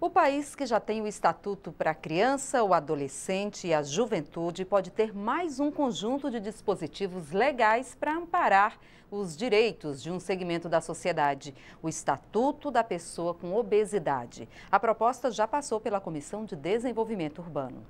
O país que já tem o Estatuto para a Criança, o Adolescente e a Juventude pode ter mais um conjunto de dispositivos legais para amparar os direitos de um segmento da sociedade, o Estatuto da Pessoa com Obesidade. A proposta já passou pela Comissão de Desenvolvimento Urbano.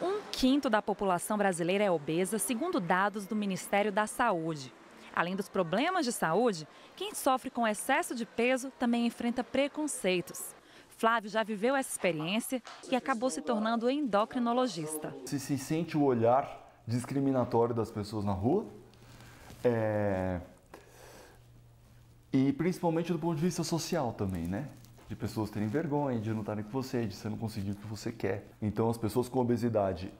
Um quinto da população brasileira é obesa, segundo dados do Ministério da Saúde. Além dos problemas de saúde, quem sofre com excesso de peso também enfrenta preconceitos. Flávio já viveu essa experiência e acabou se tornando endocrinologista. Se se sente o olhar discriminatório das pessoas na rua, é... e principalmente do ponto de vista social também, né? De pessoas terem vergonha, de não estarem com você, de você não conseguir o que você quer. Então, as pessoas com obesidade,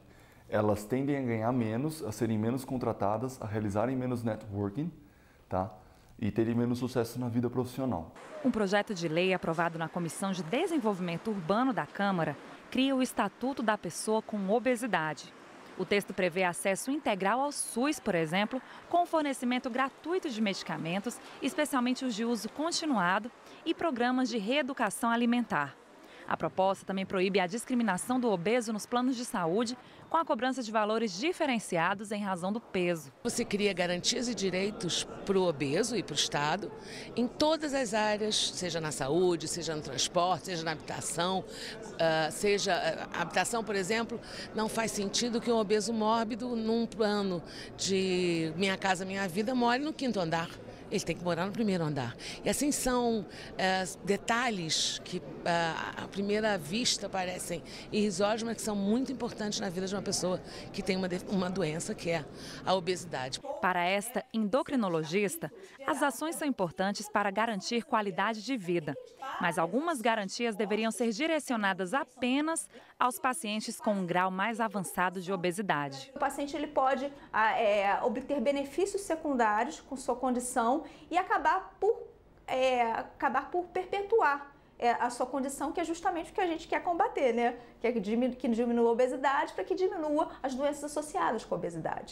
elas tendem a ganhar menos, a serem menos contratadas, a realizarem menos networking, tá? E terem menos sucesso na vida profissional. Um projeto de lei aprovado na Comissão de Desenvolvimento Urbano da Câmara cria o Estatuto da Pessoa com Obesidade. O texto prevê acesso integral ao SUS, por exemplo, com fornecimento gratuito de medicamentos, especialmente os de uso continuado, e programas de reeducação alimentar. A proposta também proíbe a discriminação do obeso nos planos de saúde, com a cobrança de valores diferenciados em razão do peso. Você cria garantias e direitos para o obeso e para o Estado em todas as áreas, seja na saúde, seja no transporte, seja na habitação, uh, seja uh, habitação, por exemplo, não faz sentido que um obeso mórbido num plano de Minha Casa Minha Vida more no quinto andar ele tem que morar no primeiro andar. E assim são é, detalhes que é, à primeira vista parecem irrisórios, mas que são muito importantes na vida de uma pessoa que tem uma, uma doença que é a obesidade. Para esta endocrinologista, as ações são importantes para garantir qualidade de vida, mas algumas garantias deveriam ser direcionadas apenas aos pacientes com um grau mais avançado de obesidade. O paciente ele pode ah, é, obter benefícios secundários com sua condição e acabar por, é, acabar por perpetuar é, a sua condição, que é justamente o que a gente quer combater, né? Que, é que, diminua, que diminua a obesidade para que diminua as doenças associadas com a obesidade.